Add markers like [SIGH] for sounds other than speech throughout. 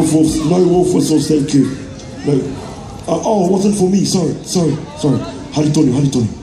wolf, no wolf whistles, thank you. No. Uh, oh, it wasn't for me. Sorry, sorry, sorry. Haritoni, haritoni.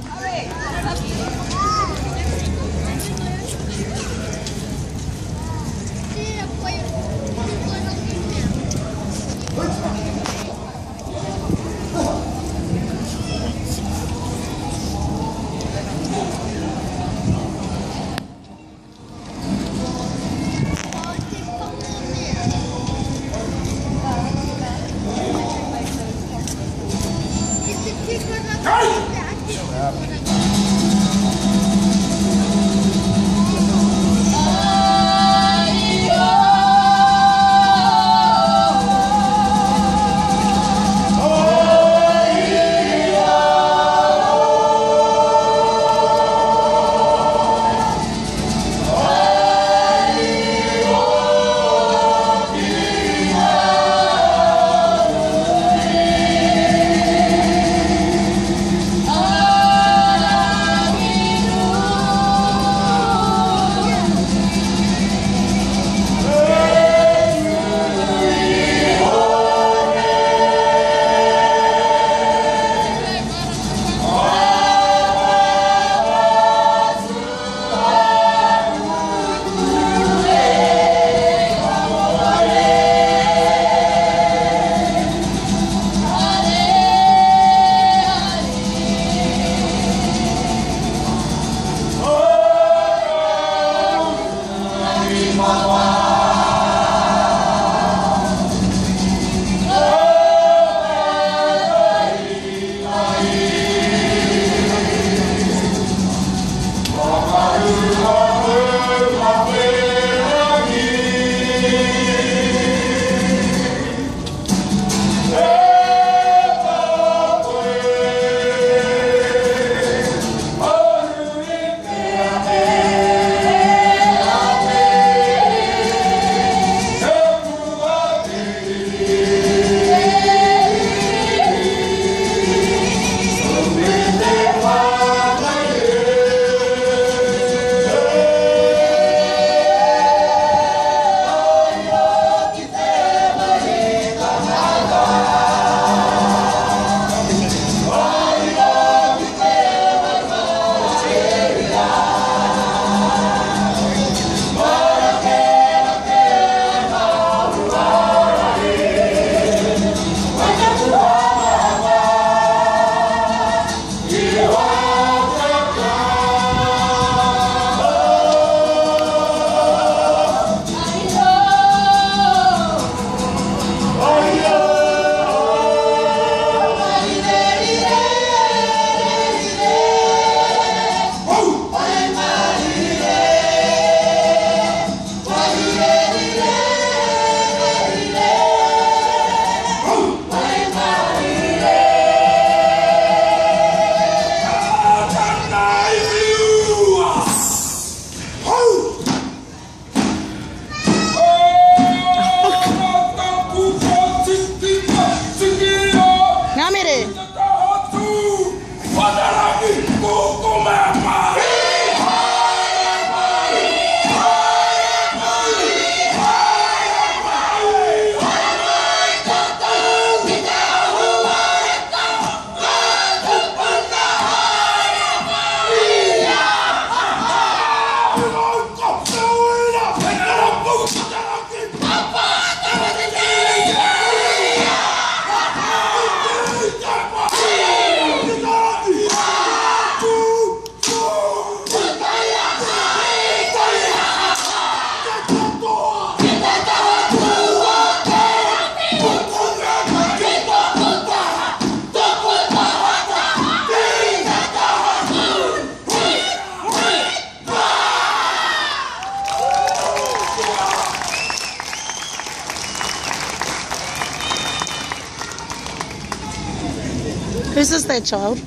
Who's this that child?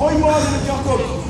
Hoi mai te kia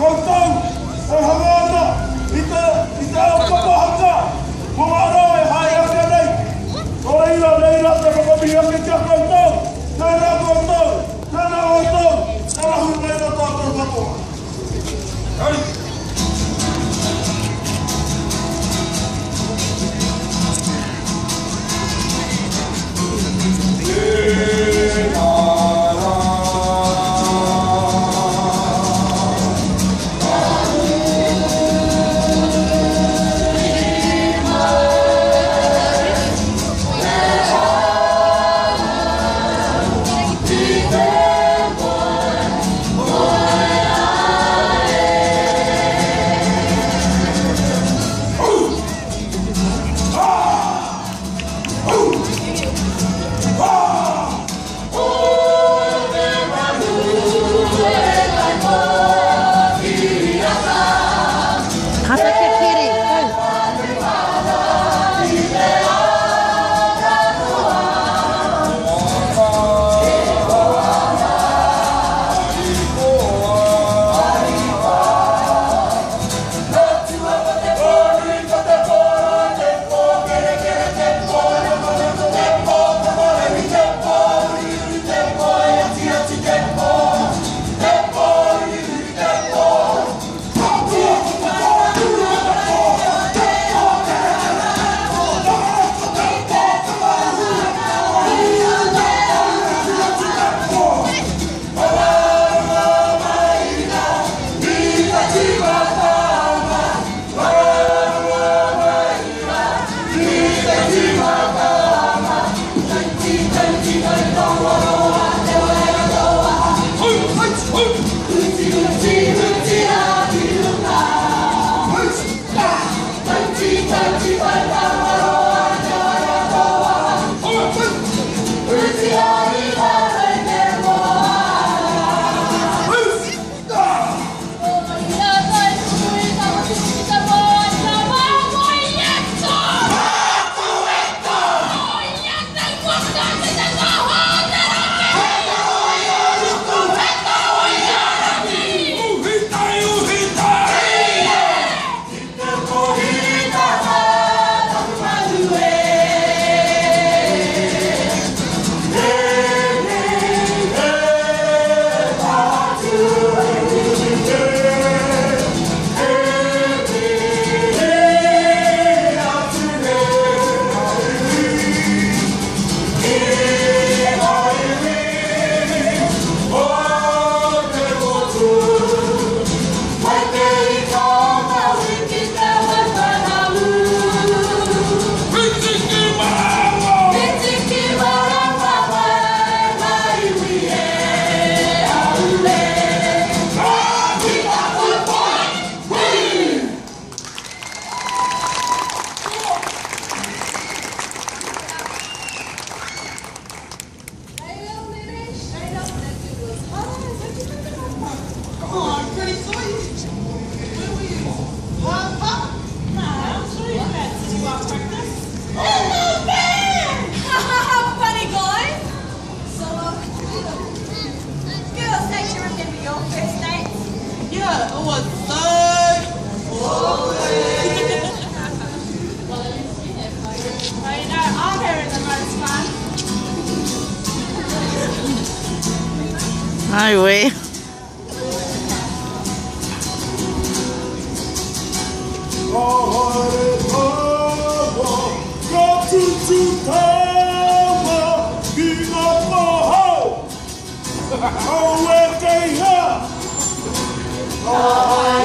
コントンおはまの Ai, way. [LAUGHS] Oh, Ahare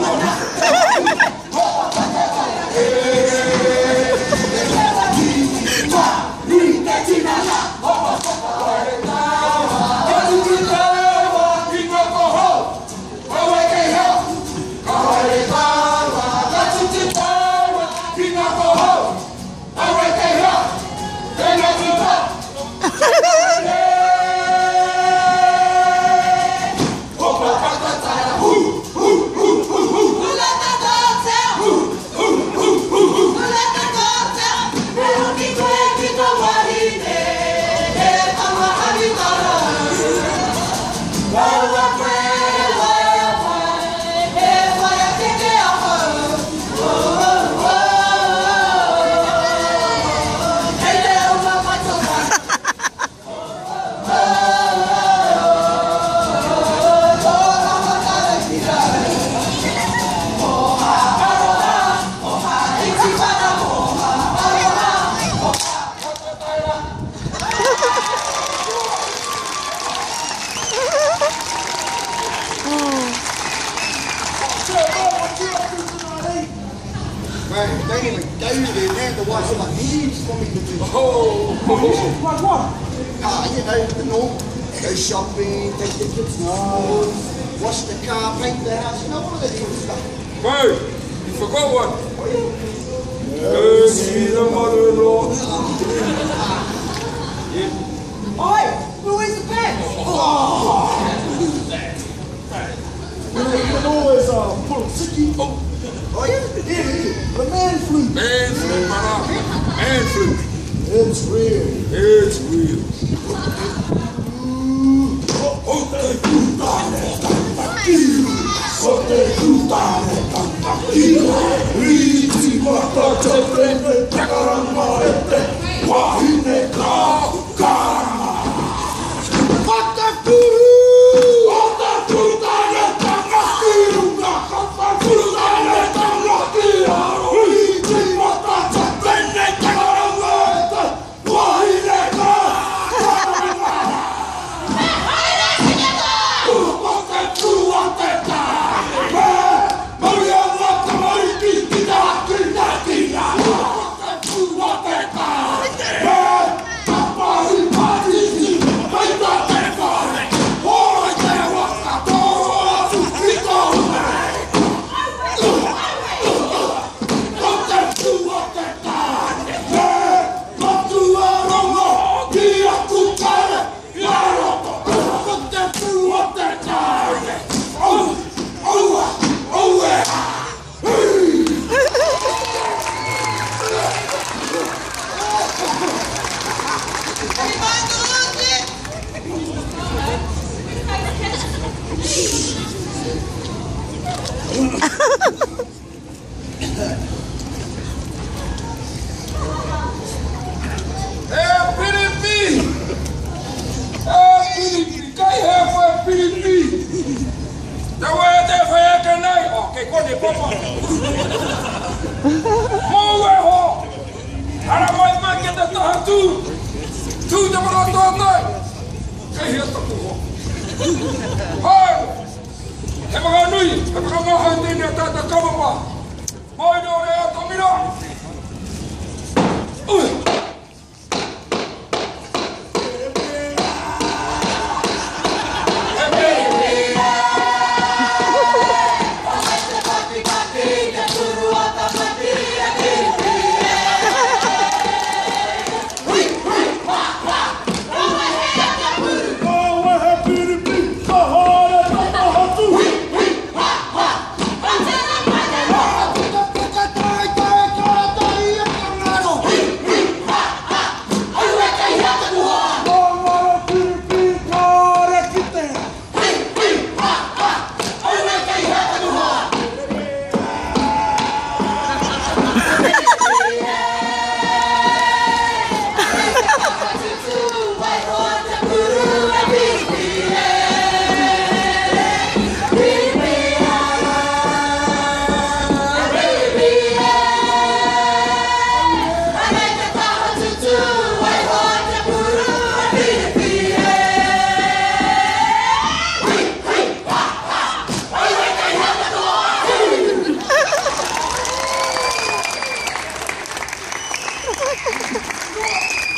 老 [LAUGHS] 大 shopping, take the kids home, wash the car, paint the house, you know, all of that kind of stuff. Hey, you forgot one. Mercy, the mother-in-law. Oi, who is the? You know, you can always uh, pull a sickie. Oh, yeah? Yeah, yeah. The man flu. Man flu, brother. Man flu. It's real. It's real. Hey, tū! tu te mara tātai! Kei hea tapu ho! Hei! Hei maka nui! Hei maka maha te ni a tātai kamawa! Mai nō rea tamira! Ui!